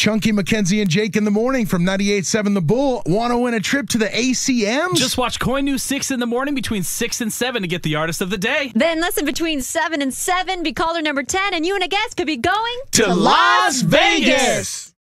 Chunky McKenzie and Jake in the morning from 98.7 The Bull. Want to win a trip to the ACMs? Just watch KOIN News 6 in the morning between 6 and 7 to get the artist of the day. Then listen between 7 and 7, be caller number 10, and you and a guest could be going to Las Vegas.